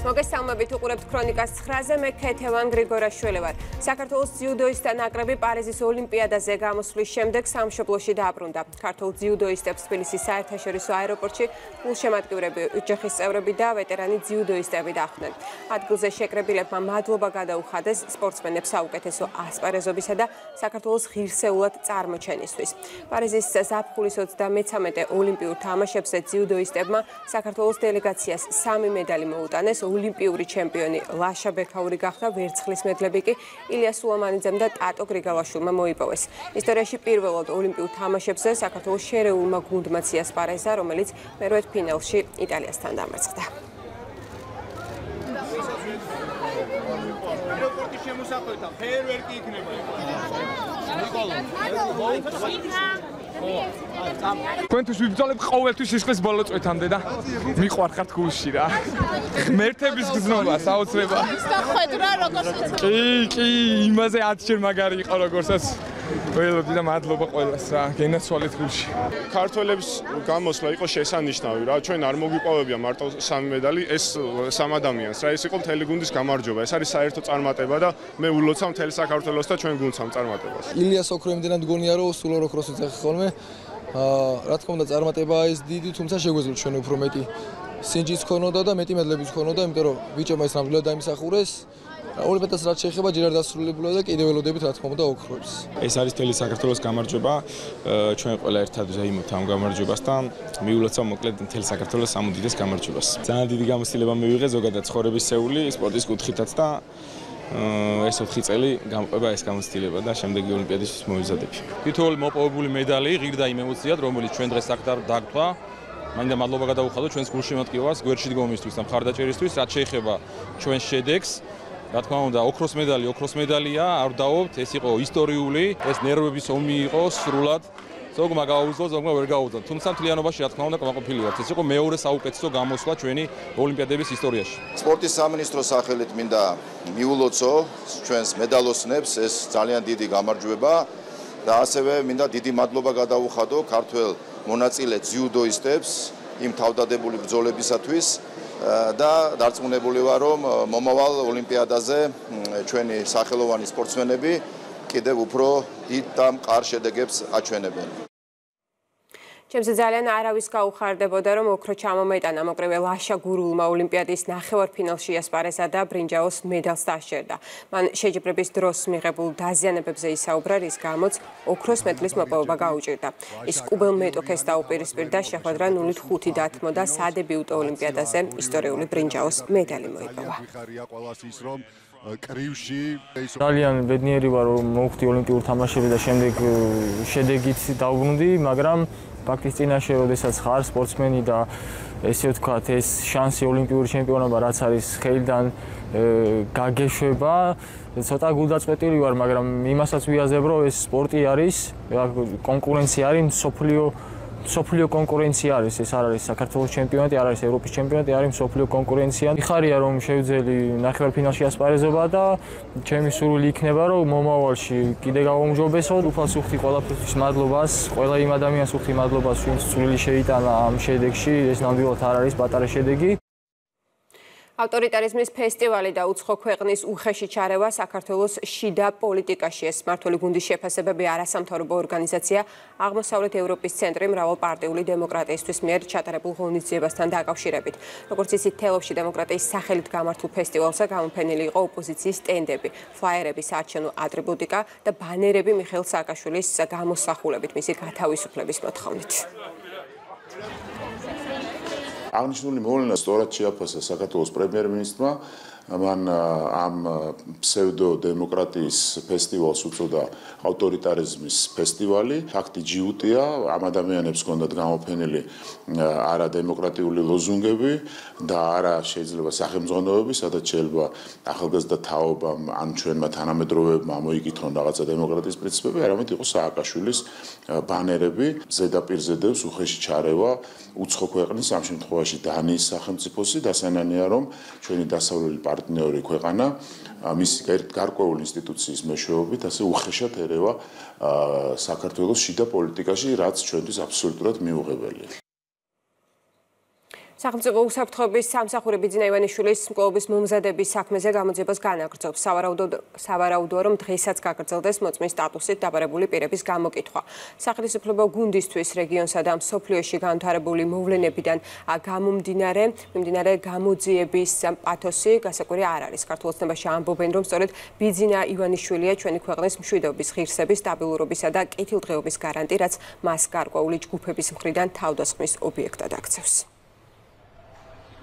მოგესალმებით უყურებთ ქრონიკას 9-ზე მე ქეთევან გრიგორაშვილი ვარ. საქართველოს ძიუდოისტთა ნაკრები პარიზის ოლიმპიადაზე გამოსვლის შემდეგ სამშობლოში დააბრუნდა. ქართულ ძიუდოისტებს თბილისის საერთაშორისო აეროპორტში გულშემატკივრები, ოჯახის წევრები და ვეტერანი ძიუდოისტები დახვდნენ. ადგილზე შეკრებილებმა მადლობა გადაუხადეს სპორტსმენებს საუკეთესო ასპარეზობისა და საქართველოს ღირსეულად წარმოჩენისთვის. პარიზის ზაფხულის 33-ე ოლიმპიურ თამაშებზე ძიუდოისტებმა საქართველოს დელეგაციას სამი მედალი მოუტანეს. ოლიმპიური ჩემპიონი ლაშა ბექაური გახდა ვერცხლის მედლები კი ილიას სულამანიძემ და ტატო გრიგალაშვილმა მოიპოვეს ისტორიაში პირველად ოლიმპიურ თამაშებზე საქართველოს შერეულმა გუნდმა ციასპარეზა რომელიც მერვე ფინალში იტალიასთან დამარცხდა აეროპორტის შემოსახვევთან ფეერვერკი იქნება. ნიკოლო. თქვენთვის ვიბრძოლებ ყოველთვის სისხლის ბოლო წვეთამდე და მიყვარხართ გულში რა. ღმერთების გზნობა საოცრება. ხედრა როგორ კი, კი, იმაზე 10 ჯერ მაგარი იყო როგორცაც. ველოდი და მადლობა ყველას რა გენაცვალეთ გულში. ქართველებს გამოსვლა იყო შესანიშნავი რა ჩვენ არ მოგვიყვებია მარტო სამი მედალი ეს სამ ადამიანს რა ეს იყო მთელი გუნდის გამარჯობა ეს არის საერთო წარმატება და მე ულოცავ მთელ საქართველოს და ჩვენ გუნდსამ წარმატებას. ილიას ოქრო იმდენად გონია რომ სულ ორ ოქროს ეძახი ხოლმე რა თქმა უნდა წარმატებაა ეს დიდი თუმცა შეგვეძლოთ ჩვენ უფრო მეტი სინჯის ქონოდა და მეტი მედლების ქონოდა იმიტომ რომ ბიჭებმა ეს ნამდვილად დაიმსახურეს 2000-ს რაც შეეხება ჯერ არ დასრულებულა და კიდევ ველოდებით რა თქმა უნდა ოქროებს. ეს არის თელი საქართველოს გამარჯობა. ჩვენ ყველა ერთად ვზაიმოთ ამ გამარჯვებას და მიულოცა მოკლედ მთელ საქართველოს ამ უდიდეს გამარჯვებას. ძალიან დიდი გამოცდილება მივიღე ზოგადად ცხოვრებისეული სპორტის კუთხითაც და ეს 4 წელი გამყვება ეს გამოცდილება და შემდეგი ოლიმპიადისთვის მოვიზადები. თითოეული მოპოვებული медаლი ღირდა იმ ემოციად, რომელიც ჩვენ დღეს აქ დაგთვა. მაინდა მადლობა გადაუხადოთ ჩვენს გულშემატკივას გვერდში დგომისთვის და მხარდაჭერისთვის, რაც შეეხება ჩვენს შედეგს. რა თქმა უნდა, ოქროს მედალი, ოქროს მედალია, არ დავობთ, ეს იყო ისტორიული, ეს ნერვების ომი იყო სრულად. ზოგმა გაუძლო, ზოგმა ვერ გაუძლო. თუმცა მთლიანობაში რა თქმა უნდა კმაყოფილი ვართ. ეს იყო მეორე საუკეთესო გამოსვლა ჩვენი ოლიმპიადების ისტორიაში. სპორტის სამინისტროს სახელით მინდა მიულოცო ჩვენს მედალოსნებს, ეს ძალიან დიდი გამარჯვება და ასევე მინდა დიდი მადლობა გადაუხადო ქართველ მონაწილე ძიუდოისტებს იმ თავდადებული ბრძოლებისათვის. და დარწმუნებული ვარ რომ მომავალ ოლიმპიადაზე ჩვენი სახელოვანი სპორტსმენები კიდევ უფრო დიდ და მყარ შედეგებს აჩვენებენ. ჩემზე ძალიან არავის გაუხარდებოდა რომ ოქრო ჩამომეტანა მოკრევე ლაშა გურულმა ოლიმპიადის ნახევარფინალში ასპარეზა და ბრინჯაოს მედალს დაშერდა. მან შეჯიბრების დროს მიღებულ დაზიანებებზე ისაუბრა, რის გამოც ოქროს მედლის მოპოვება გაუჭირდა. ის კუბელ მეტოქეს დაუპირისპირდა შეხვედრა 0-5 დათმოდა სადებიუტო ოლიმპიადაზე ისტორიული ბრინჯაოს მედალი მოიპოვა. კრივში ძალიან ბედნიერი ვარ რომ მოვხდი ოლიმპიურ თამაშებზე და შემდეგ შედეგით დავბრუნდი, მაგრამ ფაქტის წინაშე, როდესაც ხარ სპორტსმენი და ესე ვთქვათ, ეს შანსი ოლიმპიური ჩემპიონობა რაც არის ხელიდან გაგეშვება, ცოტა გულდაწყვეტილი ვარ, მაგრამ იმასაც ვიაზებ, რომ ეს სპორტი არის, კონკურენცია არის სოფლიო სოფლიო კონკურენცია არის, ეს არ არის საქართველოს ჩემპიონატი, არ არის ევროპის ჩემპიონატი, არის სოფლიო კონკურენცია. მიხარია რომ შევძელი ნახევარფინალში ასპარეზობა და ჩემი სურვილი იქნება რომ მომავალში კიდე გავუმჯობესო, უფალს უხდი ყველაფერთვის მადლობას, ყველა იმ ადამიანს უხდი მადლობას, ვინც სურვილი შეიტანა ამ შედეგში, ეს ნამდვილად არ არის პატარა შედეგი. ავტორიტარიზმის ფესტივალი და უცხო ქვეყნის უხეში ჩარევა საქართველოს შიდა პოლიტიკაში ეს მართული გუნდის შეფასებები არასამთავრობო ორგანიზაცია აღმოსავლეთ ევროპის ცენტრი მრავალპარტიული დემოკრატიისთვის მიერ ჩატარებულ ღონისძიებასთან დაკავშირებით. როგორც იცით, თელოვში დემოკრატიის სახელით გამართულ ფესტივალზე გამოფენილი იყო ოპოზიციის სტენდები, ფლაიერები, საარჩევნო ატრიბუტიკა და ბანერები მიხეილ სააკაშვილის გამოსახულებით მისი გათავისუფლების მოთხოვნით. აღნიშნული მოვლენა სწორად შეაფასა საქართველოს პრემიერ-მინისტრმა მან ამ ფსევდო დემოკრატიის ფესტივალს უწოდა ავტორიტარიზმის ფესტივალი. ფაქტი ჯიუტია, ამ ადამიანებს ჰქონდათ გამოფენილი არა დემოკრატიული ლოზუნგები და არა შეიძლება სახელმწიფოები, სადაც შეიძლება ახალგაზრდა თაობამ ან ჩვენმა თანამედროვეებმა მოიკითხონ რაღაცა დემოკრატიის პრინციპები, არამედ იყო სააკაშვილის ბანერები, ზედაპირზე დევს უხეში ჩარევა უცხო ქვეყნის ამ შემთხვევაში დანიის სახელმწიფოსი დასანანია რომ ჩვენი დასავლელი პარტნიორი ქვეყანა მის გარკვეულ ინსტიტუციის მეშვეობით ასე უხეშად ერევა საქართველოს შიდა პოლიტიკაში, რაც ჩვენთვის აბსოლუტურად მიუღებელია. სახელმწიფო უსაფრთხოების სამსახურები ძინა ივანიშვილის მკვლობის მომზადების საქმეზე გამოძიებას განაგრძობს. სავარაუდოა, რომ დღესაც გაგრძელდეს მოწმის სტატუსით დაბარებული პირების გამოკითხვა. სახელმწიფო გუნდისთვის რეგიონსა და მსოფლიოში განვითარებული მოვლენებიდან გამომდინარე, მიმდინარე გამოძიების პათოსი გასაკვირი არ არის. ქართულ ოცნებაში ამბობენ, რომ სწორედ ბიძინა ივანიშვილია ჩვენი ქვეყნის მშვიდობის, ღირსების, სტაბილურობისა და კეთილდღეობის გარანტი, რაც მას გარკვეული ჯგუფების მხრიდან თავდასხმის ობიექტად აქცევს.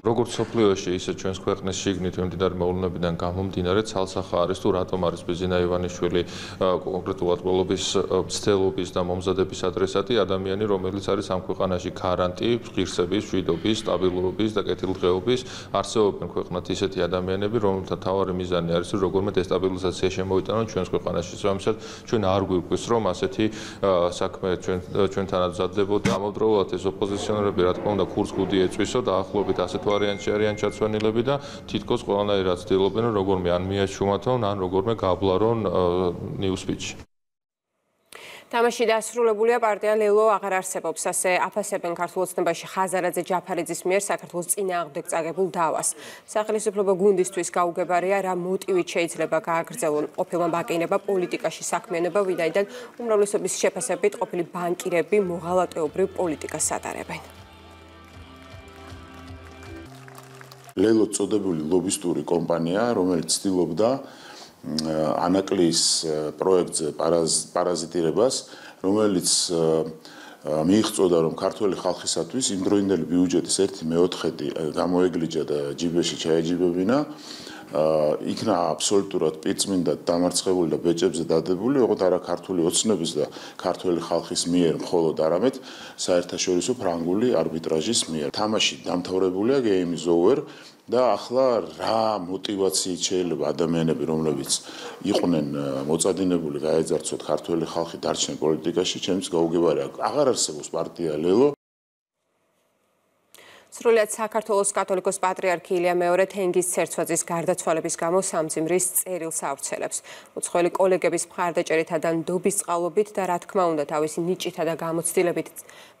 როგორც სოფლიოში, ისე ჩვენს ქვეყნის შიგნით მიმდინარე მოვლენებიდან გამომდინარე, ცალსახა არის თუ რატომ არის ბიზინა ივანიშვილი კონკრეტულად ყოლობის ცდელობის და მომზადების ადრესატი ადამიანი, რომელიც არის ამ ქვეყანაში გარანტი ღირსების, შვიდობის, სტაბილურობის და კეთილდღეობის, არსებობენ ქვეყნად ისეთი ადამიანები, რომელთა თავარი მიზანი არის როგორმე დესტაბილიზაცია შემოიტანონ ჩვენს ქვეყანაში. შესაბამისად, ჩვენ არ გვიყვის, რომ ასეთი საქმე ჩვენ ჩვენთანაც მზადდებოდა. ამავდროულად ეს ოპოზიციონერები, რა თქმა უნდა, კურს გუდი ეწვისო და ახლობით ასეთ ვარიანტში არიან ჩაცვენილები და თითქოს ყველანაირად ცდილობენ რომ როგორმე ან მიაჩუმათონ ან როგორმე გაბლარონ ნიუსპიჩი თამაში დასრულებულია პარტია ლელო აღარ არსებობს. ასე აფასებენ ქართულ ოცნებაში ხაზარაძე ჯაფარიძის მიერ საქართველოს წინააღმდეგ წაგებულ დავას სახელმწიფო გუნდისთვის გაუგებარია რა მოტივით შეიძლება გააგრძელონ. ყოფილმა ბაკინება პოლიტიკაში საქმიანობა ვინაიდან უმრავლესობის შეფასებით ყოფილი ბანკირები მოღალატეობრივ პოლიტიკას ატარებენ ლელო წოდებული ლობისტური კომპანია, რომელიც ცდილობდა ანაკლის პროექტზე პარაზიტირებას, რომელიც მიიღწოდა რომ ქართული ხალხისათვის იმდროინდელი ბიუჯეტის 1/4 გამოეგლიჯა და ჯიბეში ჩაეჯიბებინა იქნა აბსოლუტურად პირწმინდად დამარცხებული და ბეჭებზე დადებული, ოღონდ არა ქართული ოცნების და ქართული ხალხის მიერ მხოლოდ, არამედ საერთაშორისო ფრანგული არბიტრაჟის მიერ. თამაში დამთავრებულია game is over და ახლა რა мотиваციით შეიძლება ადამიანები, რომლებიც იყვნენ მოწადინებული გაეძარცოთ ქართული ხალხი დარჩნენ პოლიტიკაში, ჩემს გაუგებარია. აღარ არსებობს პარტია ლელო სრულიად საქართველოს კათოლიკოს პატრიარქი ილია მეორე თენგის ცერცვაძის გარდაცვალების გამო სამძიმრის წერილს ავრცელებს. უცხოელი კოლეგების მხარდაჭერითა და ნდობის წყალობით და რა თქმა უნდა თავისი ნიჭითა და გამოცდილებით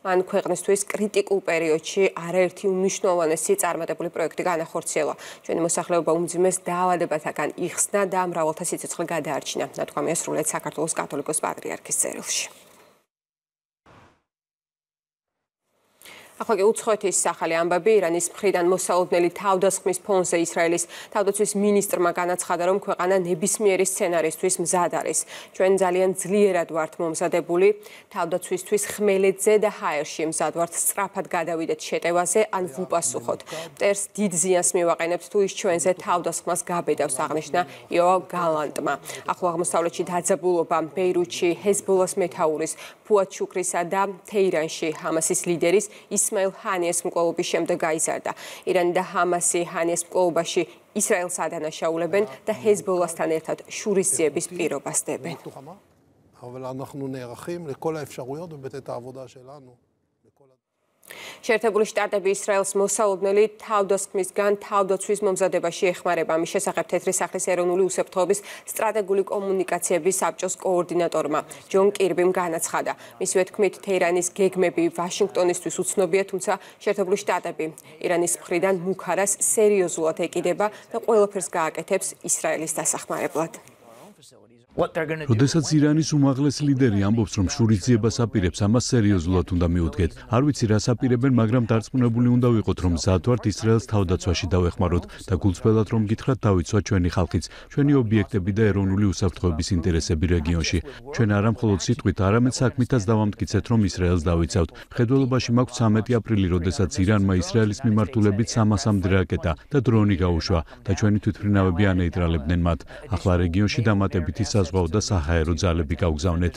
მან ქვეყნისთვის კრიტიკულ პერიოდში არაერთი უნიშნულოვანესი წარმატებული პროექტი განახორციელა. ჩვენი მოსახლეობა უმძიმეს დაავადებათაგან იხსნა და მრავალთა სიცოცხლე გადაარჩინა. ნათქვამია სრულიად საქართველოს კათოლიკოს პატრიარქის წერილში. ახლა კი უცხოეთის სახალი ამბები ირანის მხრიდან მოსალოდნელი თავდასხმის ფონზე ისრაელის თავდაცვის მინისტრმა განაცხადა რომ ქვეყანა ნებისმიერი სცენარისთვის მზად არის. ჩვენ ძალიან ძლიერად ვართ მომზადებული თავდაცვისთვის ხმელეთზე და ჰაერში. მზად ვართ სწრაფად გადავიდეთ შეტევაზე ან ვუპასუხოთ მტერს დიდ ზიანს მივაყენებთ თუ ის ჩვენზე თავდასხმას გაბედავს აღნიშნა იოა გალანტმა. ახლა აღმოსავლეთში დაძაბულობა ბეირუთში ჰეზბოლას მეთაურის ფუად შუქრისა და თეირანში ჰამასის ლიდერის ის ისმაილ ჰანიეს მკვლობის შემდეგ გაიზარდა. ირანი და ჰამასი ჰანიეს მკვლობაში ისრაელს ადანაშაულებენ და ჰეზბოლასთან ერთად შურისძიების პირობას დებენ. אבל אנחנו נערכים לכל האפשרויות ובית העבודה שלנו. შეერთებული შტატები ისრაელს მოსალოდნელი თავდასხმისგან თავდაცვის მომზადებაში ეხმარება. ამის შესახებ თეთრი სახლის ეროვნული უსაფრთხოების სტრატეგიული კომუნიკაციების საბჭოს კოორდინატორმა ჯონ კირბიმ განაცხადა. მისივე თქმით, თეირანის გეგმები ვაშინგტონისთვის უცნობია, თუმცა შეერთებული შტატები ირანის მხრიდან მუქარას სერიოზულად ეკიდება და ყველაფერს გააკეთებს ისრაელის დასახმარებლად. როდესაც ირანის უმაღლეს ლიდერი ამბობს, რომ შურისძიებას აპირებს, ამას სერიოზულად უნდა მიუდგეთ. არ ვიცი რას აპირებენ, მაგრამ დარწმუნებული უნდა ვიყოთ, რომ ზათვართ ისრაელს თავდაცვაში დავეხმაროთ და გულწრფელად რომ გითხრათ დავიცვა ჩვენი ხალხიც, ჩვენი ობიექტები და ეროვნული უსაფრთხოების ინტერესები რეგიონში. ჩვენ არა მხოლოდ სიტყვით, არამედ საქმითაც დავამტკიცეთ, რომ ისრაელს დავიცავთ. ხედველობაში მაქვს 13 აპრილი, როდესაც ირანმა ისრაელის მიმართულებით 300 რაკეტა და დრონი გაუშვა და ჩვენი თვითმფრინავები ანეიტრალებდნენ მათ. ახლა რეგიონში დამატებითი საზღვაო და საჰაერო ძალები გაუგზავნეთ.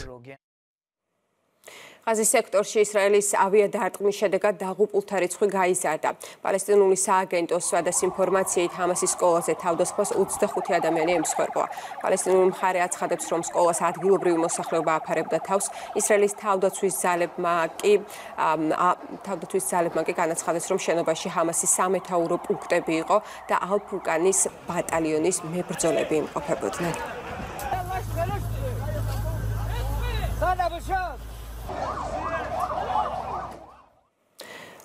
ღაზის სექტორში ისრაელის ავიადარტყმის შედეგად დაღუპულთა რიცხვი გაიზარდა. პალესტინული სააგენტოს სვადას ინფორმაციით ჰამასის სკოლაზე თავდასხმას 25 ადამიანი ემსხვერპლა. პალესტინული მხარე აცხადებს, რომ სკოლას ადგილობრივი მოსახლეობა აფარებდა თავს. ისრაელის თავდაცვის ძალებმა კი თავდაცვის ძალებმა კი განაცხადეს, რომ შენობაში ჰამასის სამეთაურო პუნქტები იყო და ალფურკანის ბატალიონის მებრძოლები იმყოფებოდნენ.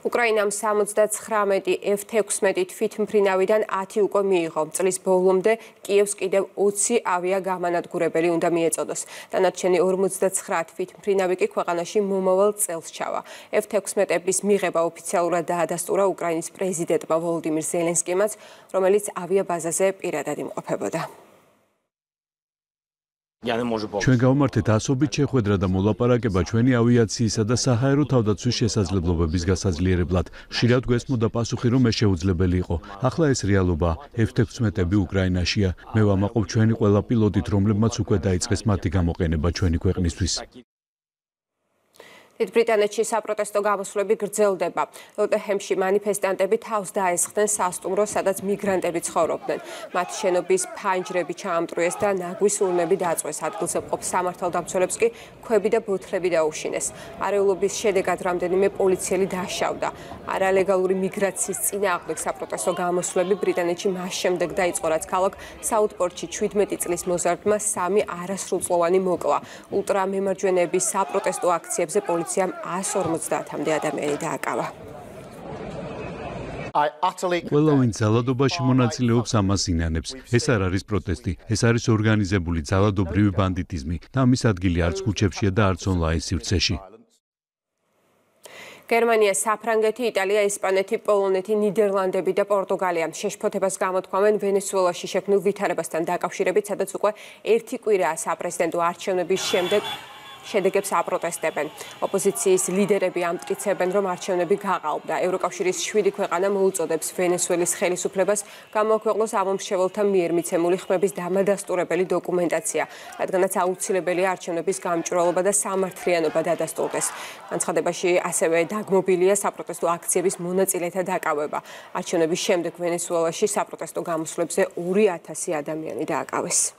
უკრაინამ 79 F-16 თვითმფრინავიდან 10 უკვე მიიღო. წლის ბოლომდე კიევს კიდევ 20 ავია გამანადგურებელი უნდა მიეწოდოს. დანარჩენი 59 თვითმფრინავი კი ქვეყანაში მომავალ წელს ჩავა. F-16-ების მიღება ოფიციალურად დაადასტურა უკრაინის პრეზიდენტმა ვოლოდიმირ ზელენსკიმაც, რომელიც ავიაბაზაზე პირადად იმყოფებოდა. ჩვენ გავმართეთ ასობით შეხვედრა და მოლაპარაკება ჩვენი ავიაციისა და საჰაერო თავდაცვის შესაძლებლობების გასაძლიერებლად. ხშირად გვესმოდა პასუხი, რომ ეს შეუძლებელი იყო. ახლა ეს რეალობაა. F-16-ები უკრაინაშია. მე ვამაყობ ჩვენი ყველა პილოტით, რომლებმაც უკვე დაიწყეს მათი გამოყენება ჩვენი ქვეყნისთვის. დიდ ბრიტანეთში საპროტესტო გამოსვლები გრძელდება. ნოტჰემში манифестантები თავს დაესხდნენ სასტუმრო, სადაც მიგრანტები ცხოვრობდნენ. მათ შენობის ფანჯრები ჩაამტვრიეს და ნაგვის ურნები დაწვეს. ადგილზე მყოფ სამართალდამცველებს კი ქვები და ბოთლები დაუშინეს. არეულობის შედეგად რამდენიმე პოლიციელი დაშავდა. არალეგალური მიგრაციის წინააღმდეგ საპროტესტო გამოსვლები ბრიტანეთში მას შემდეგ დაიწყო, რაც ქალაქ საუთპორტში 17 წლის მოზარდმა სამი არასრულწლოვანი მოკლა. ულტრამემარჯვენეების საპროტესტო აქციებზე პოლიცია პოლიციამ 150-მდე ადამიანი დააკავა. ყველა ვინ ძალადობაში მონაწილეობს ამას ინანებს. ეს არ არის პროტესტი, ეს არის ორგანიზებული ძალადობრივი ბანდიტიზმი და ამის ადგილი არც ქუჩებშია და არც ონლაინ სივრცეში. გერმანია, საფრანგეთი, იტალია, ესპანეთი, პოლონეთი, ნიდერლანდები და პორტუგალია შეშფოთებას გამოთქვამენ ვენესუელაში შექმნილ ვითარებასთან დაკავშირებით, სადაც უკვე ერთი კვირაა საპრეზიდენტო არჩევნების შემდეგ შედეგებს აპროტესტებენ. ოპოზიციის ლიდერები ამტკიცებენ, რომ არჩევნები გაყალბდა. ევროკავშირის 7 ქვეყანა მოუწოდებს ვენესუელის ხელისუფლებას გამოქვეყნოს ამომრჩეველთა მიერ მიცემული ხმების დამადასტურებელი დოკუმენტაცია, რადგანაც აუცილებელია არჩევნების გამჭრელობა და სამართლიანობა დადასტურდეს. განცხადებაში ასევე დაგმობილია საპროტესტო აქციების მონაწილეთა დაკავება. არჩევნების შემდეგ ვენესუელაში საპროტესტო გამოსვლებზე 2000 ადამიანი დააკავეს.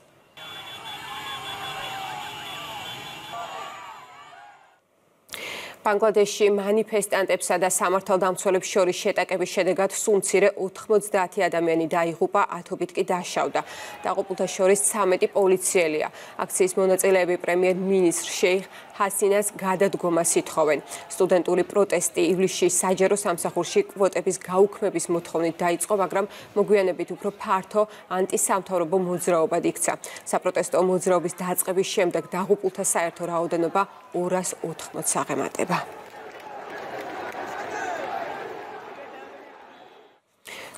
ბანგლადეშში манифестანტებსა და სამართალდამცველებს შორის შეტაკების შედეგად სულ მცირე 90 ადამიანი დაიღუპა, ათობით კი დაშავდა. დაღუპულთა შორის 13 პოლიციელია. აქციის მონაწილეები პრემიერ-მინისტრ შეიხ ჰასინას გადადგომას ითხოვენ. სტუდენტური პროტესტი ივლისში საჯარო სამსახურში კვოტების გაუქმების მოთხოვნით დაიწყო, მაგრამ მოგვიანებით უფრო ფართო ანტისამთავრობო მოძრაობად იქცა. საპროტესტო მოძრაობის დაწყების შემდეგ დაღუპულთა საერთო რაოდენობა 280-ს აღემატება.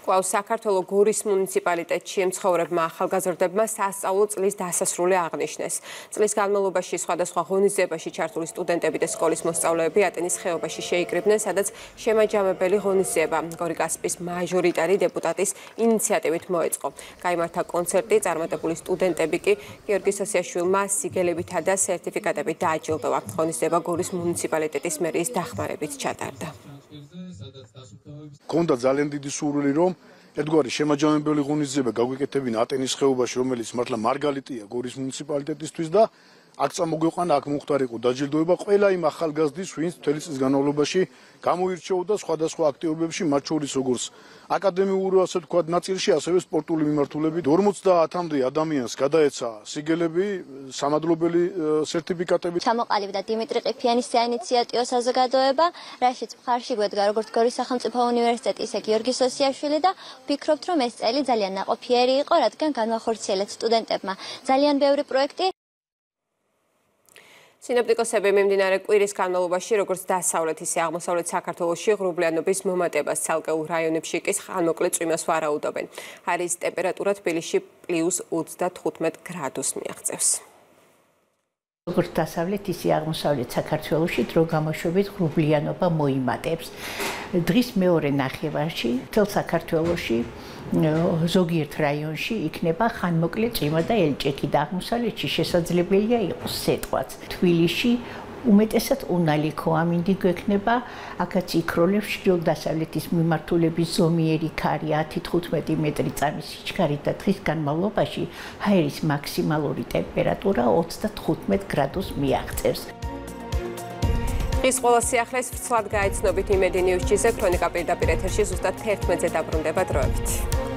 კვლავ საქართველოს გორის მუნიციპალიტეტში მცხოვრებმა ახალგაზრდებმა სასწავლო წლის დასასრული აღნიშნეს. წლის განმავლობაში სხვადასხვა ღონისძიებაში ჩართული სტუდენტები და სკოლის მოსწავლეები ატენის ხეობაში შეიკრიბნენ, სადაც შემაჯამებელი ღონისძიება გორიკასპის მაჟორიტარი დეპუტატის ინიციატივით მოეწყო. გამართა კონცერტი, წარმატებული სტუდენტები კი გიორგი სოსიაშვილმა სიგელებითა და სერტიფიკატებით დააჯილდოვა. ღონისძიება გორის მუნიციპალიტეტის მერიის დახმარებით ჩატარდა. კონდა ძალიან დიდი სურვილი რომ ერთგვარი შემაჯამებელი ღონისძიება გაგვიკეთებინა ატენის ხეობაში რომელიც მართლა მარგალიტია გორის მუნიციპალიტეტისთვის და აქ წამოგვიყვანა აქ მომხდარიყო დაჯილდოება ყველა იმ ახალგაზრდის ვინც მთელი წლის განმავლობაში გამოირჩეოდა სხვადასხვა აქტივობებში მათ შორის როგორც აკადემიურ ასე ვთქვათ ნაწილში ასევე სპორტული მიმართულებით. 50-მდე ადამიანს გადაეცა სიგელები სამადლობელი სერტიფიკატები. ჩამოყალიბდა დიმიტრი ყიფიანის საინიციატივო საზოგადოება რაშიც მხარში გვედგა როგორც გორის სახელმწიფო უნივერსიტეტი ისე გიორგი სოსიაშვილი და ვფიქრობთ რომ ეს წელი ძალიან ნაყოფიერი იყო რადგან განვახორციელეთ სტუდენტებმა. ძალიან ბევრი პროექტი სინოპტიკოსები მიმდინარე კვირის განმავლობაში როგორც დასავლეთ ისე აღმოსავლეთ საქართველოსში ღრუბლიანობის მომატებას ცალკეულ რაიონებში კი ხანმოკლე წვიმას ვარაუდობენ. არის ტემპერატურა თბილისში +35 გრადუს მიაღწევს. როგორც დასავლეთ ისე აღმოსავლეთ საქართველოში დრო გამოშვებით ღრუბლიანობა მოიმატებს. დღის მეორე ნახევარში თელ საქართველოში ზოგიერთ რაიონში იქნება ხანმოკლე წვიმა და ელჭექი და აღმოსავლეთში შესაძლებელია იყოს სეტყვაც. თბილისში უმეტესად უნალიქო ამინდი გვექნება, აქაც იქროლებს ჩრდილო-დასავლეთის მიმართულების ზომიერი ქარი 10-15 მეტრი წამის სიჩქარით და დღის განმავლობაში ჰაერის მაქსიმალური ტემპერატურა 35 გრადუს მიაღწევს. ის ყველა სიახლეს ვრცლად გაიცნობით იმედი ნიუზ-ჭიზე ქრონიკა პირდაპირ ეთერში ზუსტად 11-ზე დაბრუნდება დროებით.